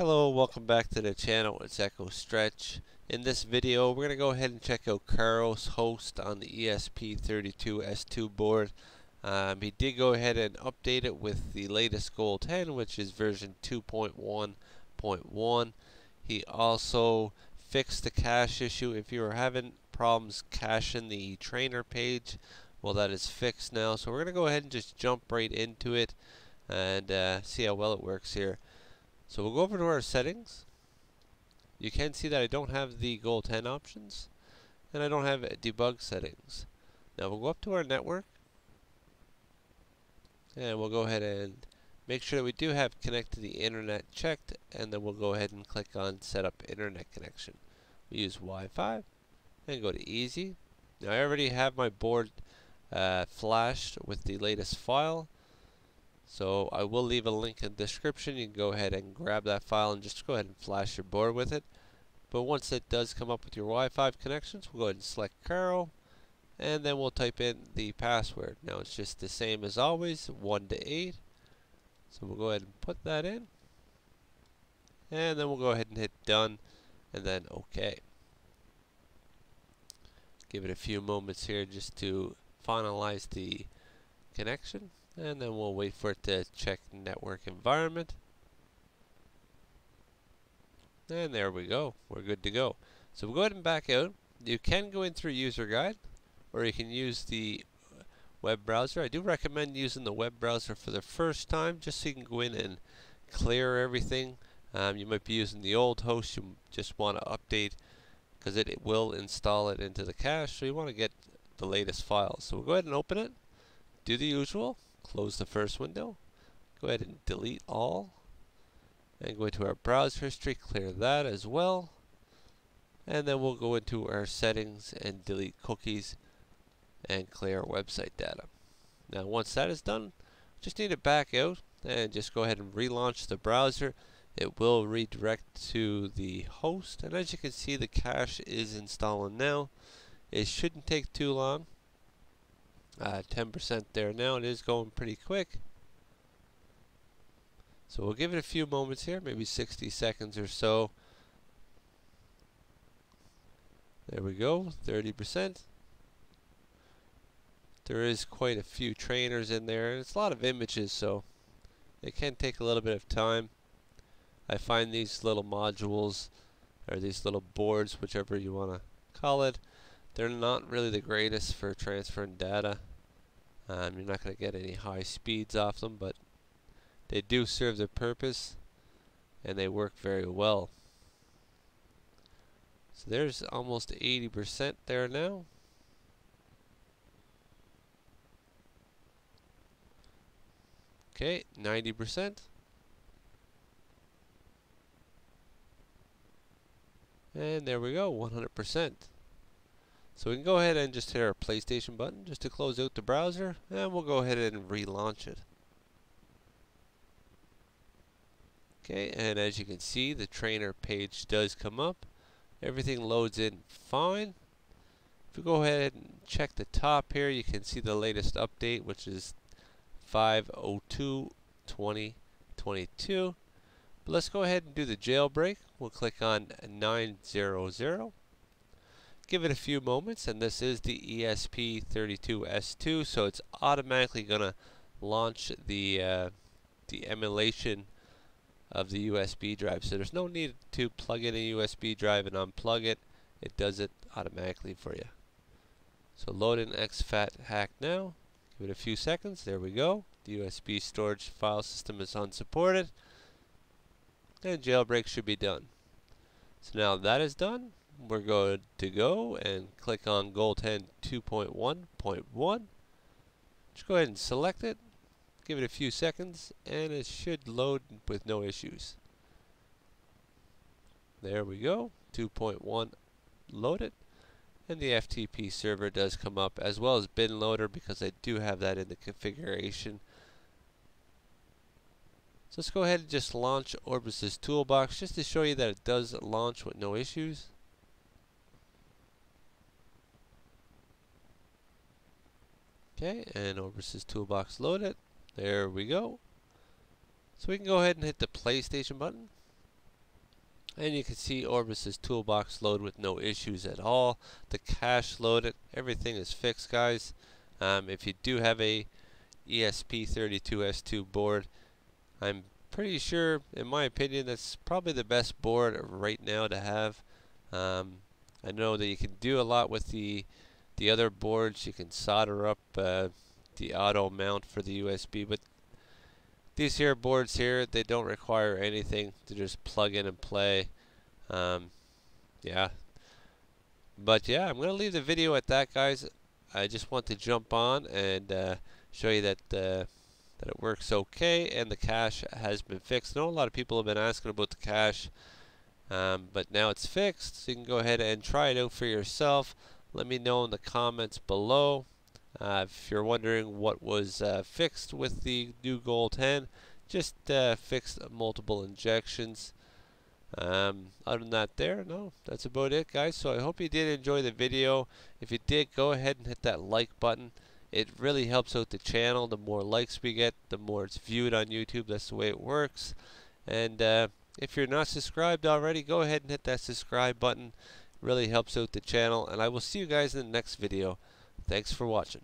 Hello, welcome back to the channel. It's Echo Stretch. In this video, we're going to go ahead and check out Karo's host on the ESP32S2 board. Um, he did go ahead and update it with the latest GoldHEN, which is version 2.1.1. He also fixed the cache issue. If you were having problems caching the trainer page, well, that is fixed now. So we're going to go ahead and just jump right into it and uh, see how well it works here. So we'll go over to our settings. You can see that I don't have the GoldHEN options and I don't have debug settings. Now we'll go up to our network and we'll go ahead and make sure that we do have connect to the internet checked and then we'll go ahead and click on set up internet connection. We use Wi-Fi and go to easy. Now I already have my board uh, flashed with the latest file so I will leave a link in the description. You can go ahead and grab that file and just go ahead and flash your board with it. But once it does come up with your Wi-Fi connections, we'll go ahead and select Karo. And then we'll type in the password. Now it's just the same as always, 1 to 8. So we'll go ahead and put that in. And then we'll go ahead and hit done and then OK. Give it a few moments here just to finalize the connection and then we'll wait for it to check network environment. And there we go. We're good to go. So we'll go ahead and back out. You can go in through user guide or you can use the web browser. I do recommend using the web browser for the first time just so you can go in and clear everything. Um, you might be using the old host. You just want to update because it, it will install it into the cache. So you want to get the latest files. So we'll go ahead and open it. Do the usual close the first window, go ahead and delete all, and go into our browser history, clear that as well, and then we'll go into our settings and delete cookies and clear website data. Now once that is done, just need to back out and just go ahead and relaunch the browser. It will redirect to the host and as you can see the cache is installing now. It shouldn't take too long. 10% uh, there now. It is going pretty quick. So we'll give it a few moments here, maybe 60 seconds or so. There we go, 30%. There is quite a few trainers in there, and it's a lot of images, so it can take a little bit of time. I find these little modules, or these little boards, whichever you want to call it, they're not really the greatest for transferring data. Um, you're not going to get any high speeds off them, but they do serve their purpose and they work very well. So there's almost 80% there now. Okay, 90%. And there we go, 100%. So we can go ahead and just hit our PlayStation button just to close out the browser and we'll go ahead and relaunch it. Okay, and as you can see the trainer page does come up. Everything loads in fine. If we go ahead and check the top here, you can see the latest update, which is 502.2022. But let's go ahead and do the jailbreak. We'll click on 900 give it a few moments and this is the ESP32S2 so it's automatically gonna launch the uh, the emulation of the USB drive. So there's no need to plug in a USB drive and unplug it. It does it automatically for you. So load in exfathax now. Give it a few seconds. There we go. The USB storage file system is unsupported and jailbreak should be done. So now that is done we're going to go and click on 10 2.1.1. Just go ahead and select it, give it a few seconds, and it should load with no issues. There we go, 2.1 loaded. And the FTP server does come up as well as bin loader because I do have that in the configuration. So let's go ahead and just launch Orbis's toolbox just to show you that it does launch with no issues. Okay, and Orbis's toolbox loaded. There we go. So we can go ahead and hit the PlayStation button. and you can see Orbis's toolbox load with no issues at all. The cache loaded, everything is fixed guys. Um, if you do have a ESP32S2 board, I'm pretty sure, in my opinion, that's probably the best board right now to have. Um, I know that you can do a lot with the the other boards. You can solder up uh, the auto mount for the USB, but these here boards here, they don't require anything to just plug in and play. Um, yeah. But yeah, I'm going to leave the video at that, guys. I just want to jump on and uh, show you that uh, that it works okay and the cache has been fixed. I know a lot of people have been asking about the cache, um, but now it's fixed, so you can go ahead and try it out for yourself. Let me know in the comments below. Uh, if you're wondering what was uh, fixed with the new GoldHEN, just uh, fixed multiple injections. Um, other than that there, no, that's about it guys. So I hope you did enjoy the video. If you did, go ahead and hit that like button. It really helps out the channel. The more likes we get, the more it's viewed on YouTube. That's the way it works. And uh, if you're not subscribed already, go ahead and hit that subscribe button. Really helps out the channel. And I will see you guys in the next video. Thanks for watching.